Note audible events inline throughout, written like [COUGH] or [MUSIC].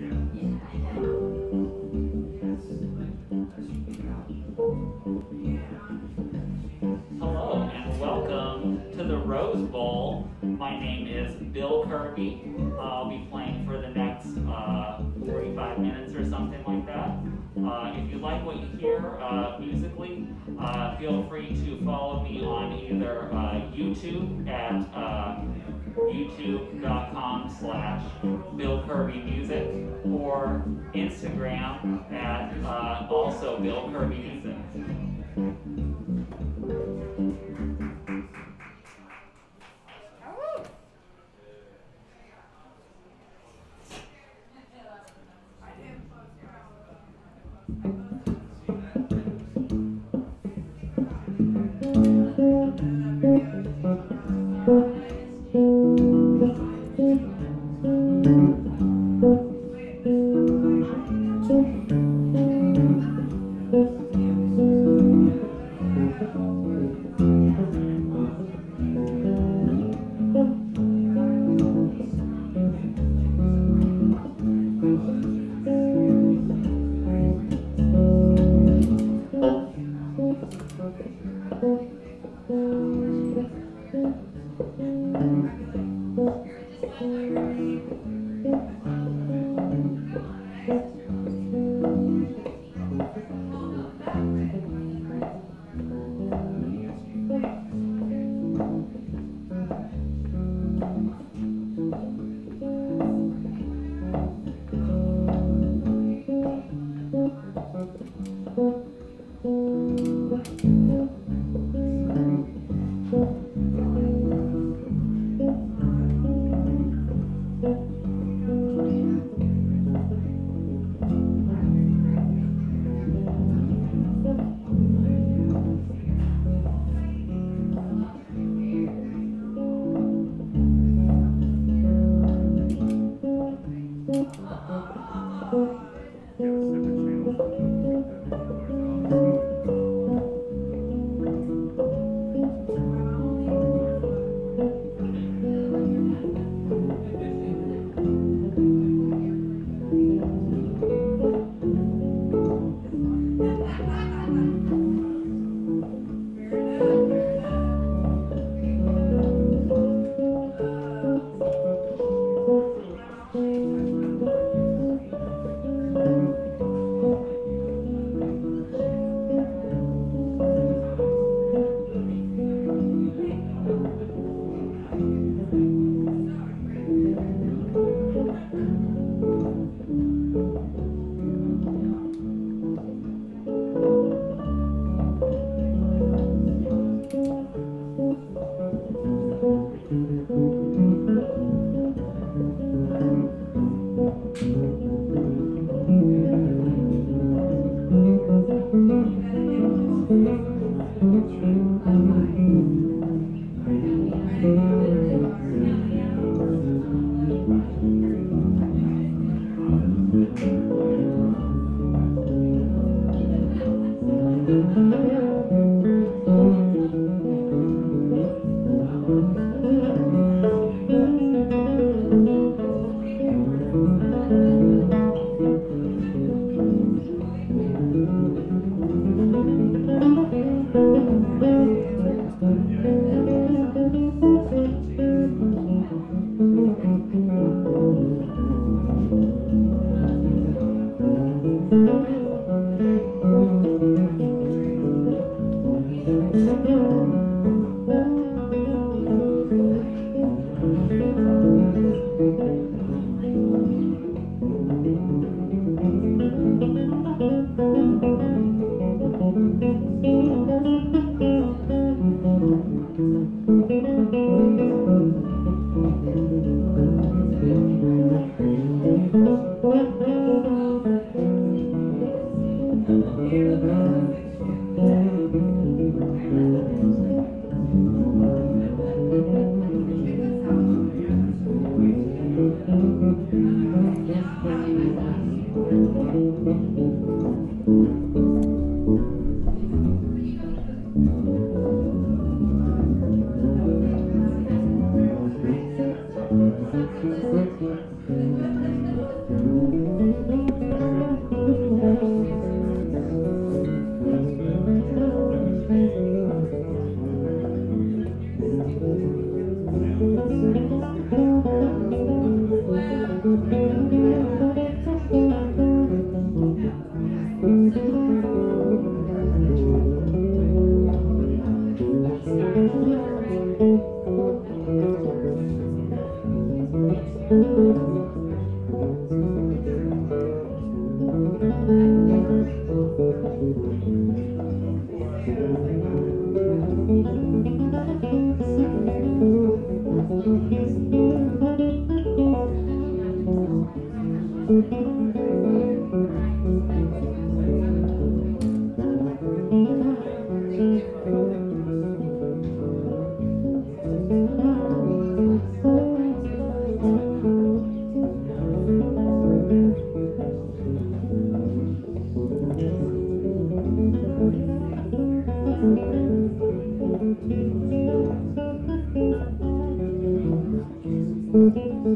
Hello and welcome to the Rose Bowl. My name is Bill Kirby. I'll be playing for the next uh, 45 minutes or something like that. Uh, if you like what you hear uh, musically, uh, feel free to follow me on either uh, YouTube at uh, youtube.com slash Bill Kirby Music or Instagram at uh, also Bill Kirby Music.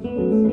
Thank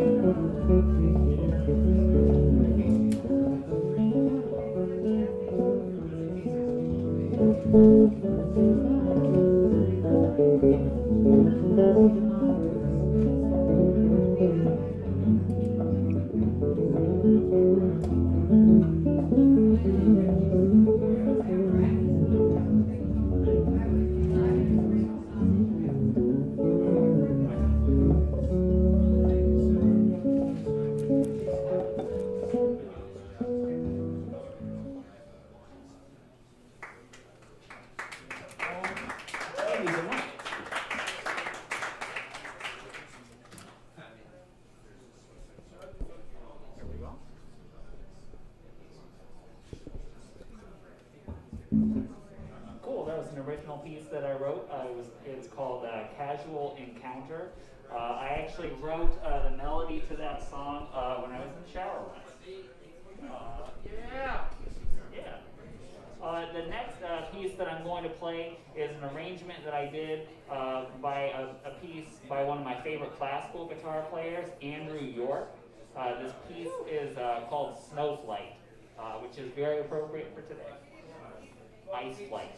melody to that song uh, when I was in the shower once. Uh, yeah. Yeah. Uh, the next uh, piece that I'm going to play is an arrangement that I did uh, by a, a piece by one of my favorite classical guitar players, Andrew York. Uh, this piece is called Snowflight, which is very appropriate for today. Ice Flight.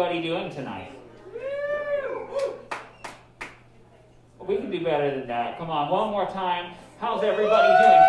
Everybody doing tonight? We can do better than that. Come on, one more time. How's everybody doing?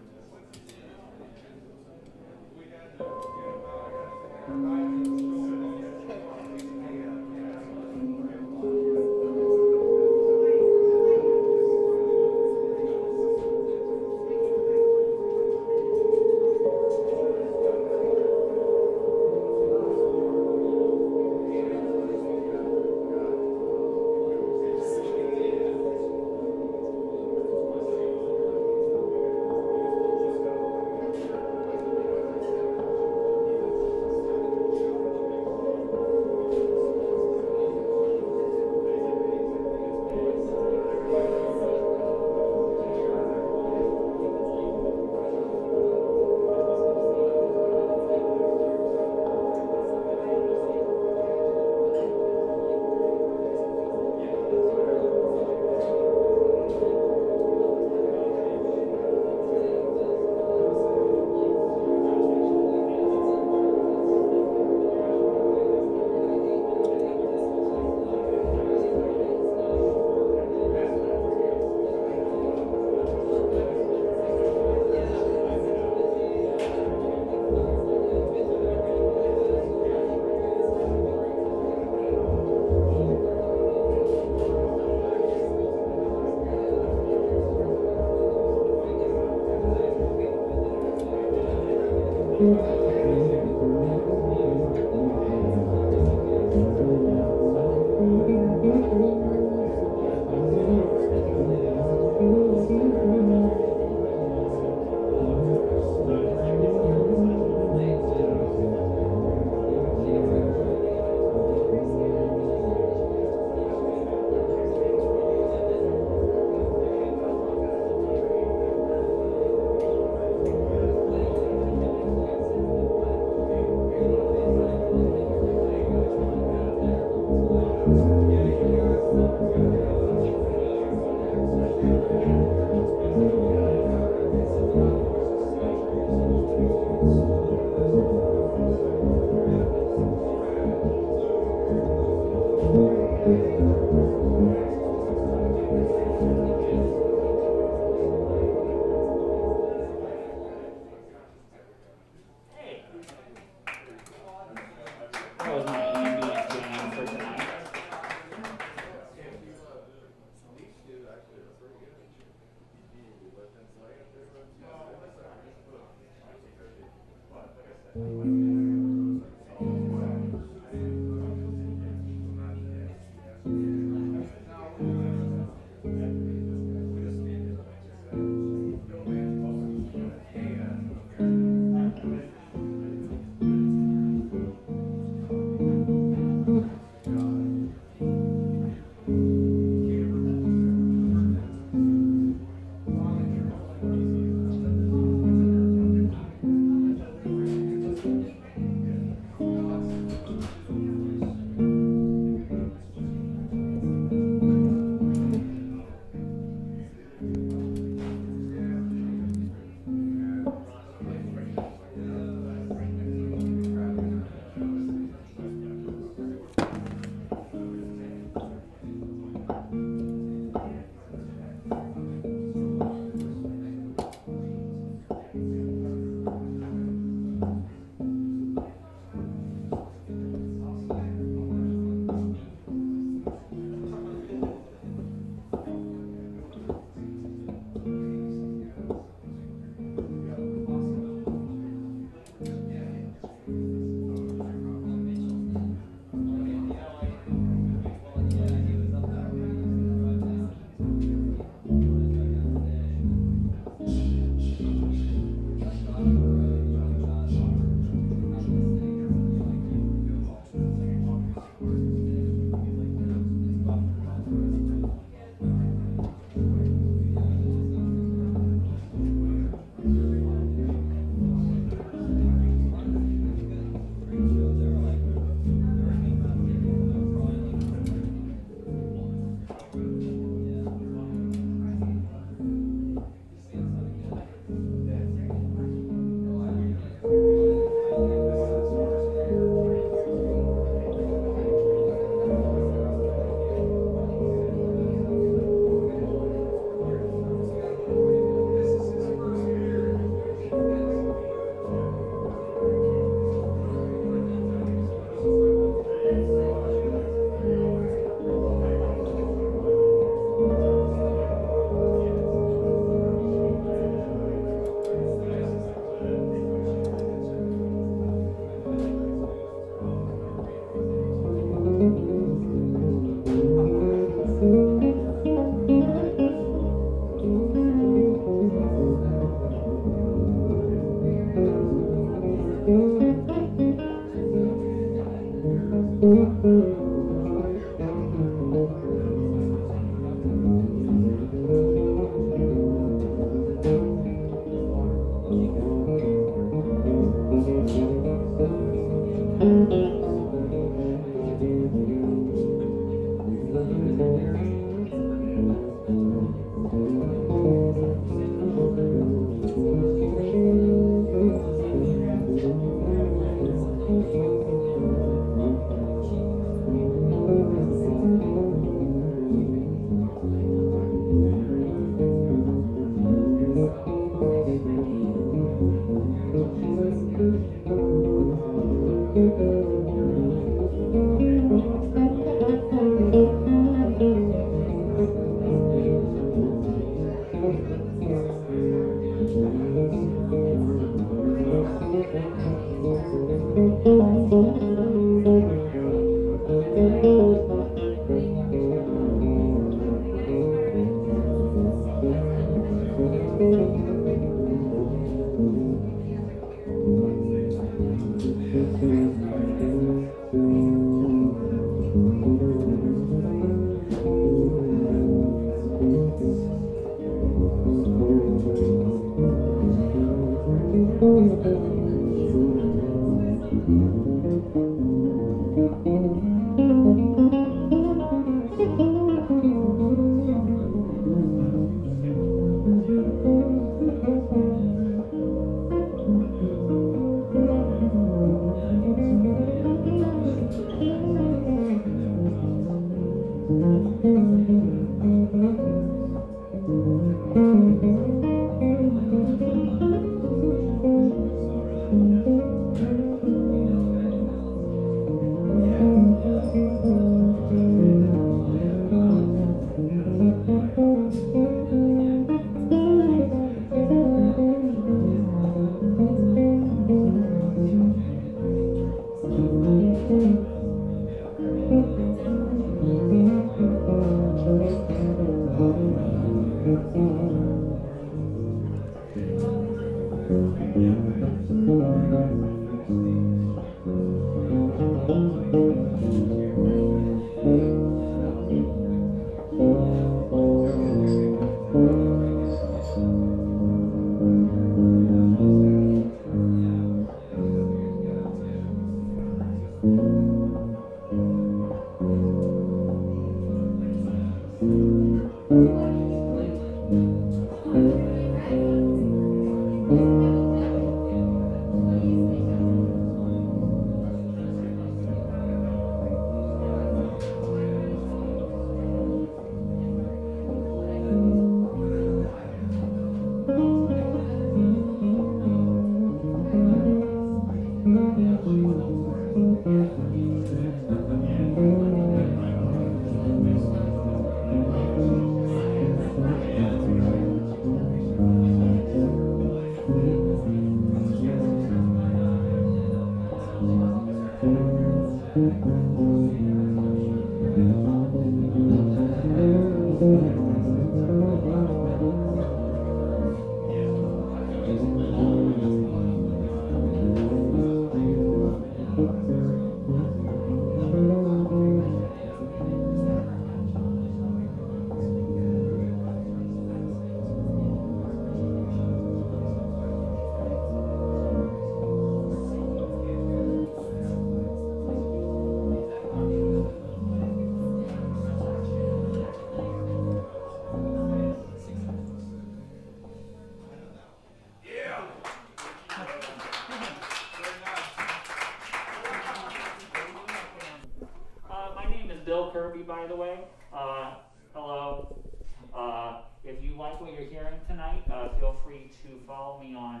If you like what you're hearing tonight, uh, feel free to follow me on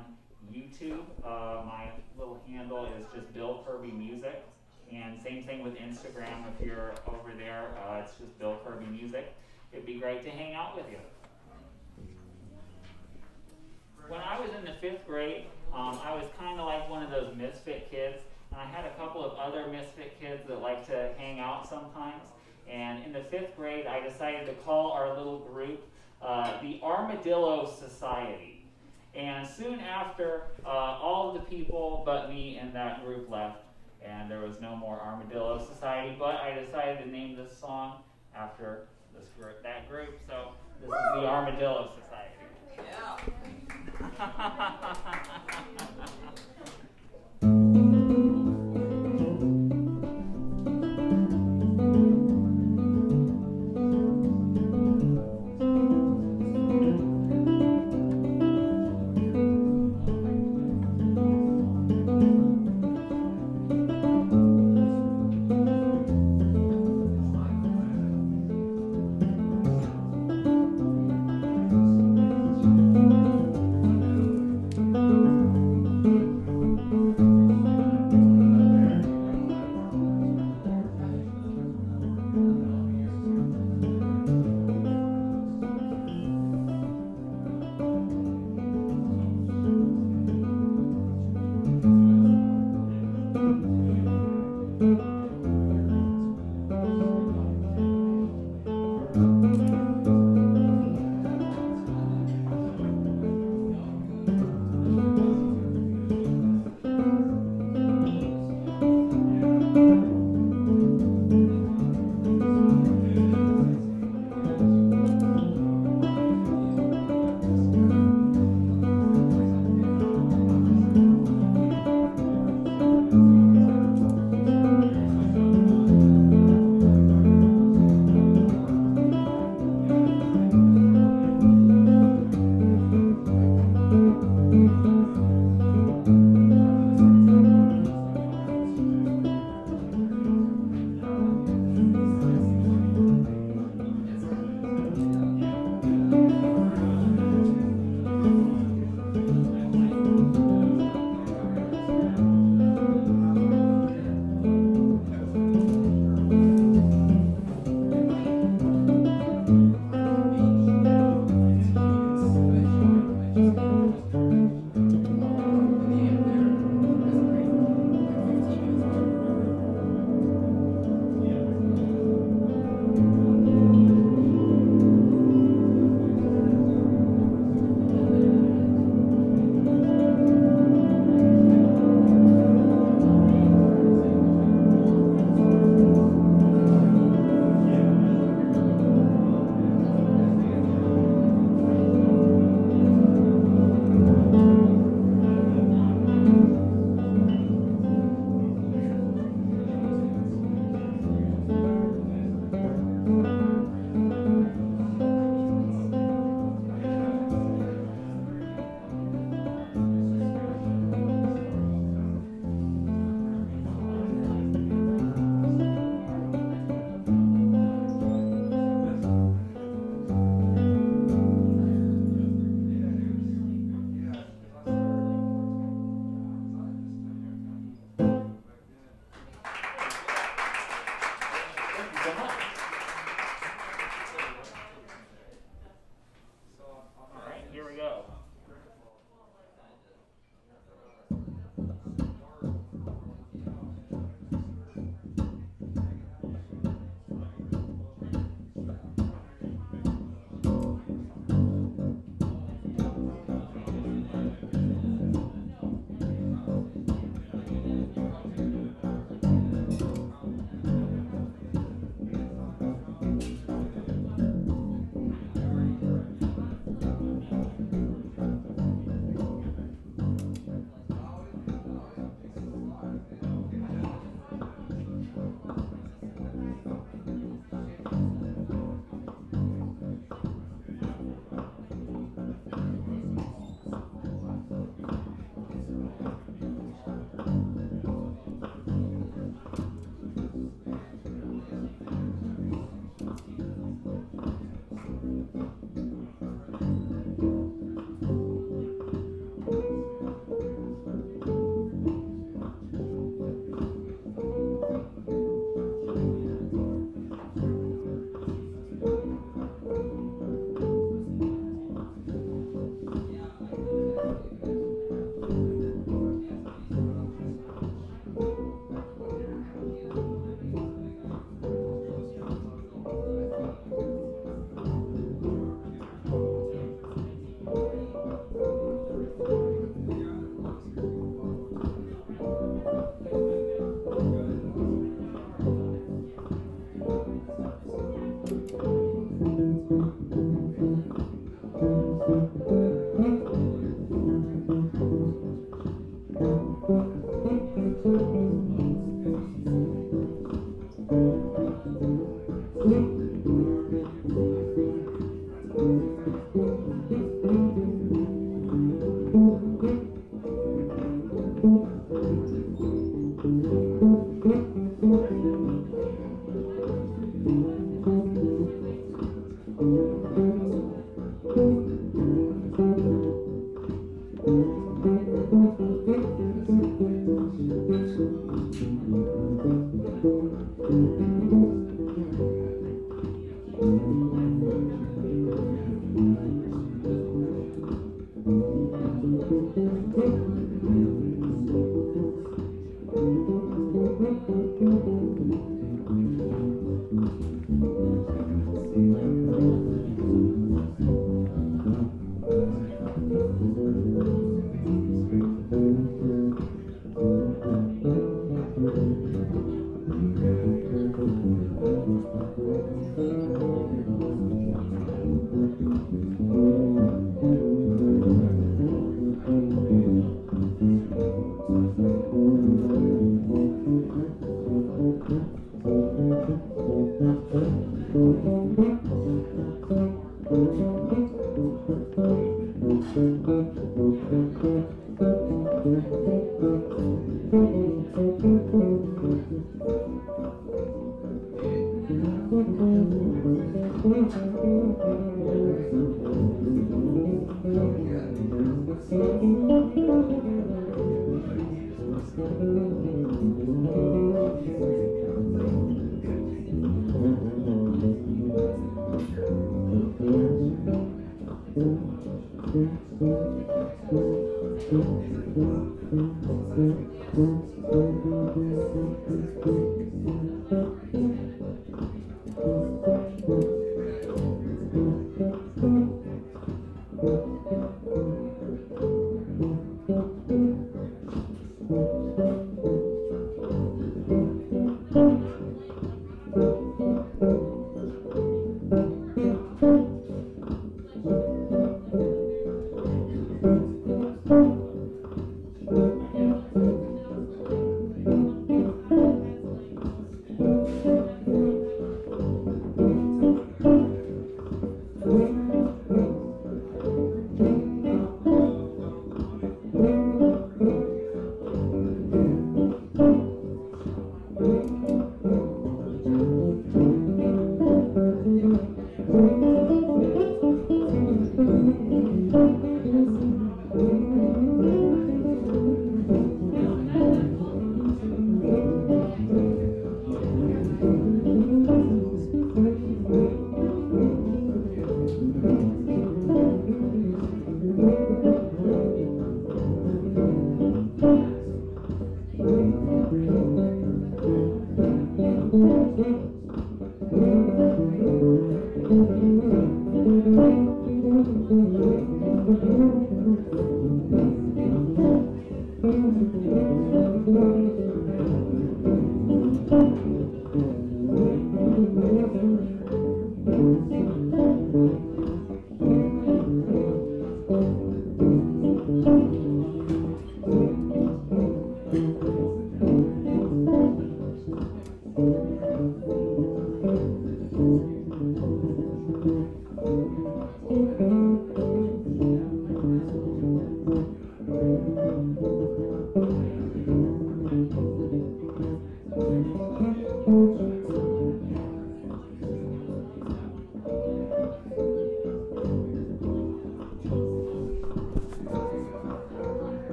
YouTube. Uh, my little handle is just Bill Kirby Music. And same thing with Instagram. If you're over there, uh, it's just Bill Kirby Music. It'd be great to hang out with you. When I was in the fifth grade, um, I was kind of like one of those misfit kids. And I had a couple of other misfit kids that like to hang out sometimes. And in the fifth grade, I decided to call our little group uh, the Armadillo Society. And soon after, uh, all of the people but me in that group left. And and there was no more Armadillo Society. But I decided to name this song after this group, that group. So this is the Armadillo Society. Yeah. [LAUGHS] [LAUGHS] Thank you.